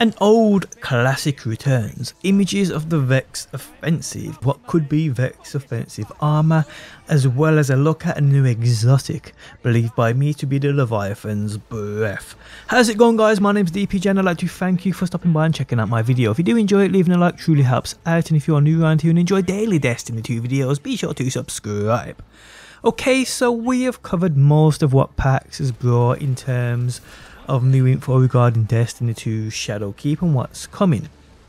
An old classic returns, images of the Vex offensive, what could be Vex offensive armor, as well as a look at a new exotic, believed by me to be the Leviathan's breath. How's it going guys, my name's DPJ and I'd like to thank you for stopping by and checking out my video. If you do enjoy it, leaving a like truly helps out and if you are new around here and enjoy daily Destiny 2 videos, be sure to subscribe. Okay, so we have covered most of what PAX has brought in terms of new info regarding Destiny 2 Shadowkeep and what's coming.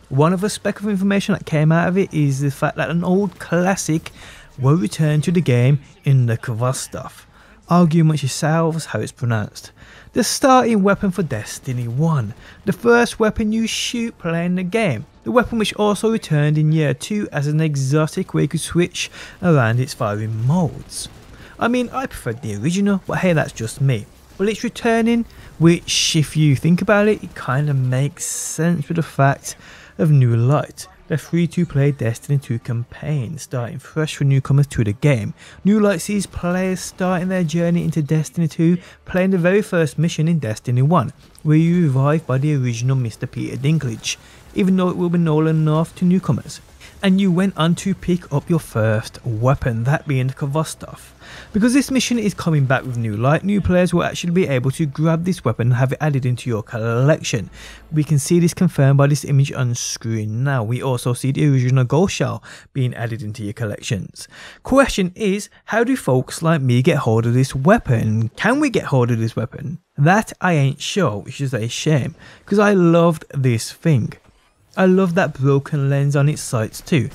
One of the speck of information that came out of it is the fact that an old classic will return to the game in the Khvostov. Argue amongst yourselves how it's pronounced. The starting weapon for Destiny 1, the first weapon you shoot playing the game, the weapon which also returned in year 2 as an exotic where you could switch around its firing modes. I mean, I preferred the original, but hey, that's just me. Well, it's returning, which, if you think about it, it kind of makes sense with the fact of New Light, the free to play Destiny 2 campaign starting fresh for newcomers to the game. New Light sees players starting their journey into Destiny 2 playing the very first mission in Destiny 1, where you revive by the original Mr. Peter Dinklage, even though it will be Nolan North to newcomers and you went on to pick up your first weapon, that being the Khvostov. Because this mission is coming back with new light, new players will actually be able to grab this weapon and have it added into your collection. We can see this confirmed by this image on screen now. We also see the original gold shell being added into your collections. Question is, how do folks like me get hold of this weapon? Can we get hold of this weapon? That I ain't sure, which is a shame, because I loved this thing. I love that broken lens on its sights too.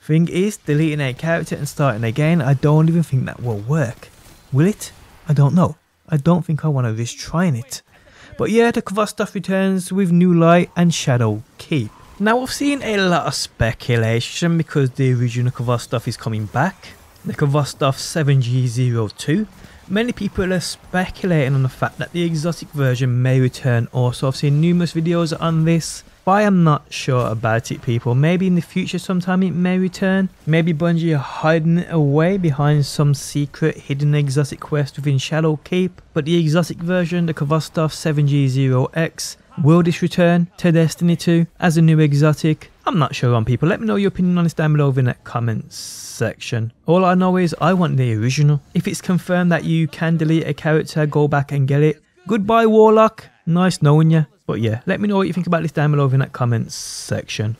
Thing is, deleting a character and starting again, I don't even think that will work. Will it? I don't know. I don't think I want to risk trying it. But yeah, the Khvostov returns with New Light and Shadow Keep. Now I've seen a lot of speculation because the original Khvostov is coming back. The Khvostov 7G02. Many people are speculating on the fact that the exotic version may return also. I've seen numerous videos on this. I am not sure about it people. Maybe in the future sometime it may return. Maybe Bungie are hiding it away behind some secret hidden exotic quest within Shadow Keep. But the exotic version, the Khvostov 7G0X, will this return to Destiny 2 as a new exotic? I'm not sure on people. Let me know your opinion on this down below in the comments section. All I know is I want the original. If it's confirmed that you can delete a character, go back and get it. Goodbye Warlock. Nice knowing you. But yeah, let me know what you think about this down below in that comments section.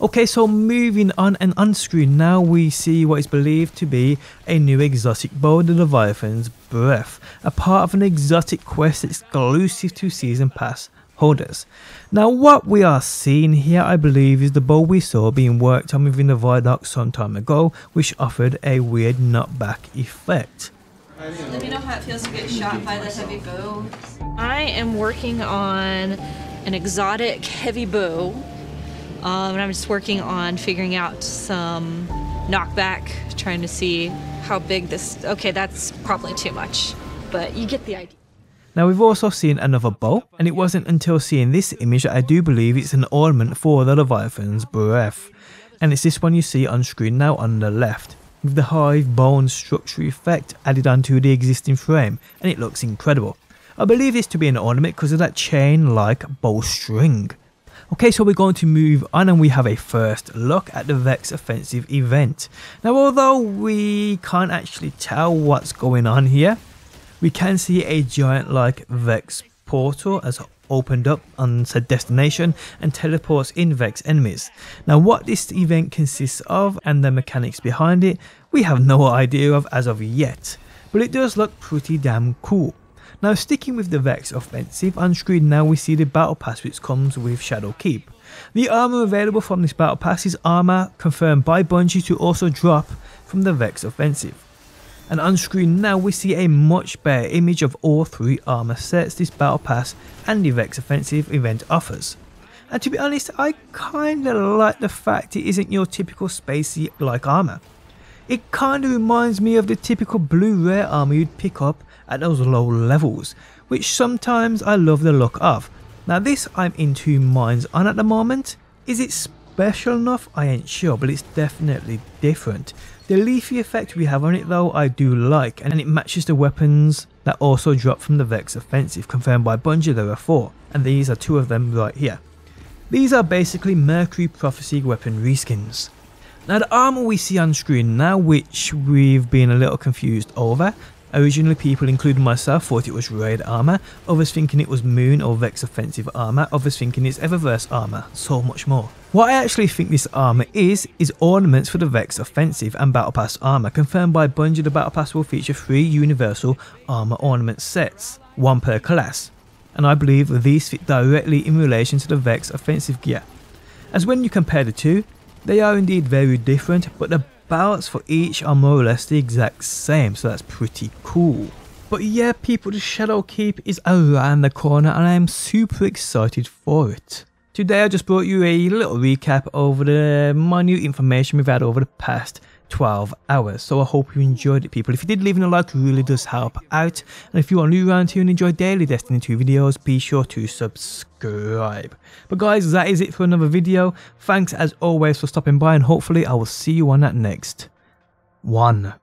Okay, so moving on and on screen now we see what is believed to be a new exotic bow, the Leviathan's Breath, a part of an exotic quest exclusive to Season Pass holders. Now what we are seeing here I believe is the bow we saw being worked on within the ViDoc some time ago, which offered a weird knockback effect. Let me know how it feels to get shot by the heavy bow. I am working on an exotic heavy bow. Um, and I'm just working on figuring out some knockback, trying to see how big this. Okay, that's probably too much, but you get the idea. Now we've also seen another bow, and it wasn't until seeing this image that I do believe it's an ornament for the Leviathan's breath. And it's this one you see on screen now on the left with the hive bone structure effect added onto the existing frame and it looks incredible. I believe this to be an ornament because of that chain like bowstring. Okay, so we're going to move on and we have a first look at the Vex offensive event. Now, although we can't actually tell what's going on here, we can see a giant like Vex portal as opened up on said destination and teleports in Vex enemies. Now what this event consists of and the mechanics behind it, we have no idea of as of yet, but it does look pretty damn cool. Now sticking with the Vex offensive, on screen now we see the battle pass which comes with Shadow Keep. The armor available from this battle pass is armor confirmed by Bungie to also drop from the Vex offensive and on screen now we see a much better image of all three armor sets this battle pass and the Vex offensive event offers. And to be honest, I kinda like the fact it isn't your typical spacey like armor. It kinda reminds me of the typical blue rare armor you'd pick up at those low levels, which sometimes I love the look of. Now this I'm in two minds on at the moment. Is it special enough? I ain't sure, but it's definitely different. The leafy effect we have on it though I do like and it matches the weapons that also drop from the Vex offensive confirmed by Bungie there are four and these are two of them right here. These are basically Mercury Prophecy weapon reskins. Now the armor we see on screen now which we've been a little confused over, originally people including myself thought it was raid armor, others thinking it was moon or vex offensive armor, others thinking it's eververse armor, so much more. What I actually think this armor is, is ornaments for the Vex offensive and Battle Pass armor. Confirmed by Bungie the Battle Pass will feature three universal armor ornament sets, one per class. And I believe these fit directly in relation to the Vex offensive gear. As when you compare the two, they are indeed very different, but the belts for each are more or less the exact same, so that's pretty cool. But yeah, people, the Shadow Keep is around the corner and I am super excited for it. Today I just brought you a little recap over the minute information we've had over the past 12 hours. So I hope you enjoyed it people. If you did, leaving a like really does help out. And if you are new around here and enjoy daily Destiny 2 videos, be sure to subscribe. But guys, that is it for another video. Thanks as always for stopping by and hopefully I will see you on that next one.